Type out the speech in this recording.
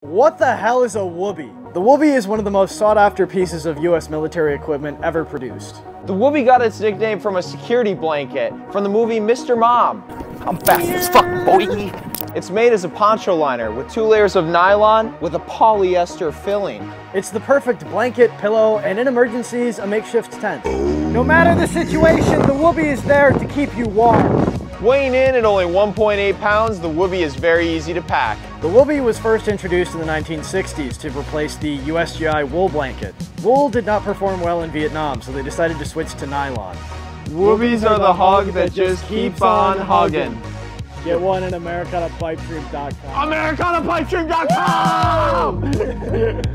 What the hell is a woobie? The woobie is one of the most sought after pieces of US military equipment ever produced. The woobie got its nickname from a security blanket from the movie Mr. Mom. I'm fast as fuck, boy. It's made as a poncho liner with two layers of nylon with a polyester filling. It's the perfect blanket, pillow, and in emergencies, a makeshift tent. No matter the situation, the woobie is there to keep you warm. Weighing in at only 1.8 pounds, the woobie is very easy to pack. The woobie was first introduced in the 1960s to replace the USGI wool blanket. Wool did not perform well in Vietnam, so they decided to switch to nylon. Woobies are the hug that just keeps on hugging. Get one at AmericanaPipeDream.com. AmericanaPipeDream.com!